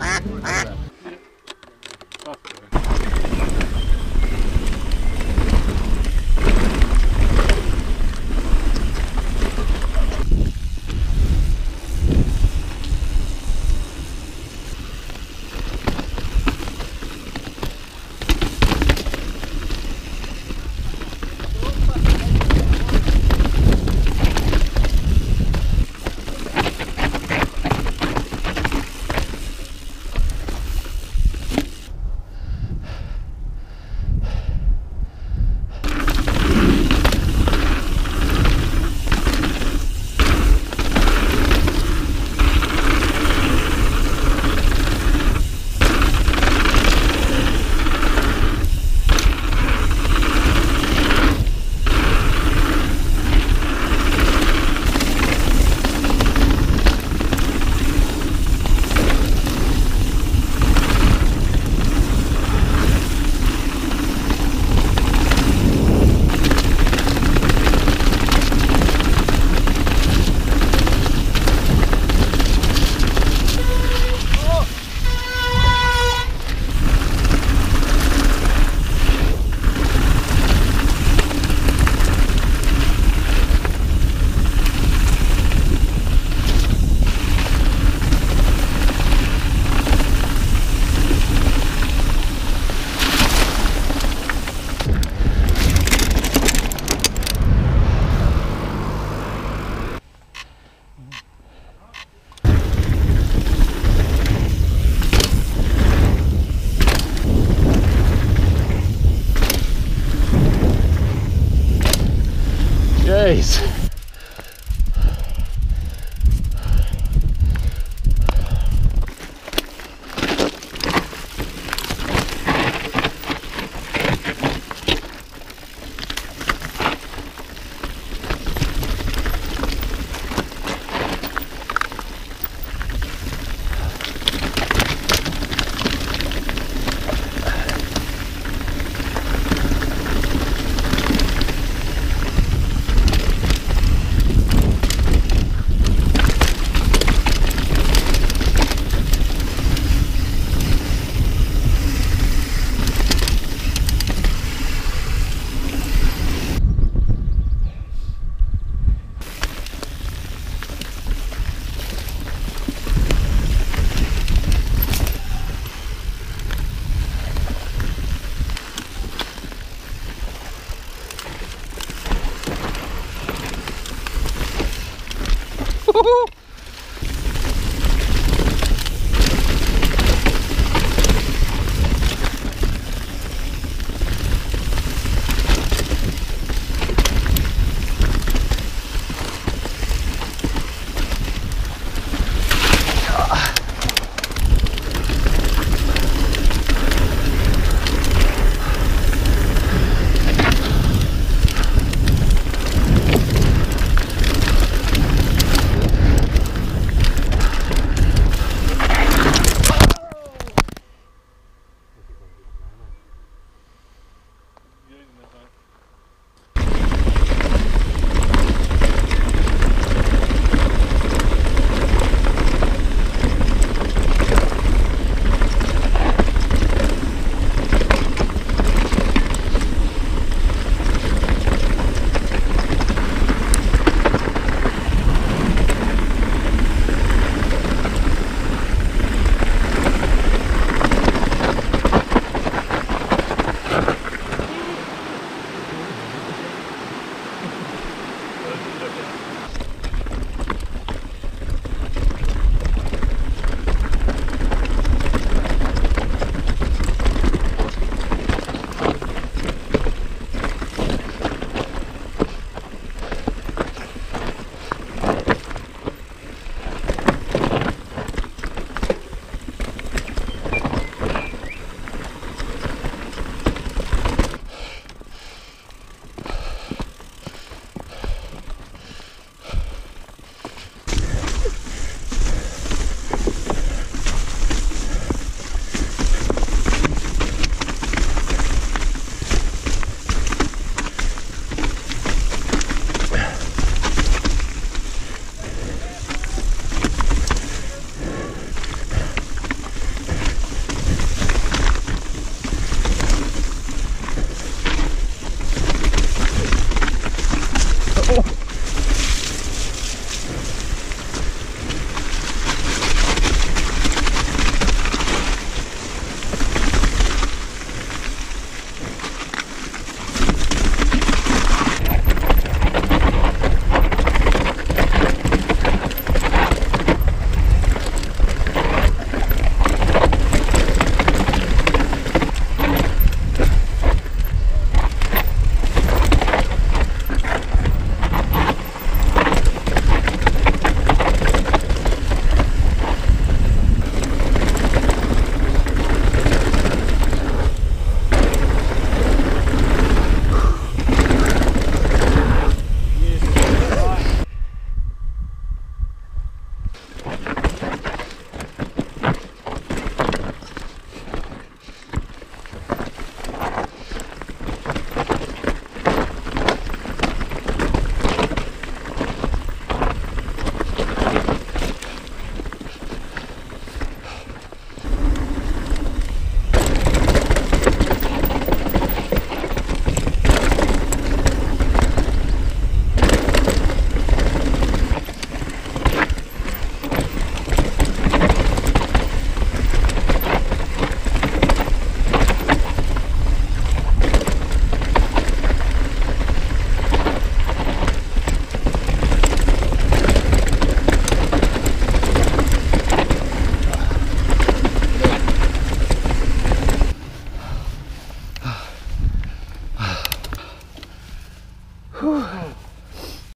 Ah, ah. Jeez.